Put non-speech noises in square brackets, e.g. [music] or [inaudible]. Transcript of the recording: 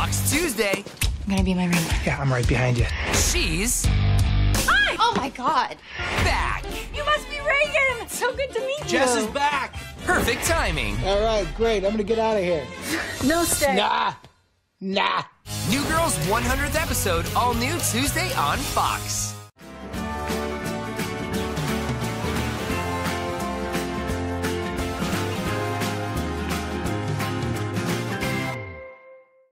Box Tuesday. I'm gonna be in my room. Yeah, I'm right behind you. She's Hi! Oh my god. back. You must be Reagan! So good to meet you. Jess is back. Perfect timing. All right, great. I'm gonna get out of here. [laughs] No stay. Nah, nah. New Girl's 100th episode, all new Tuesday on Fox.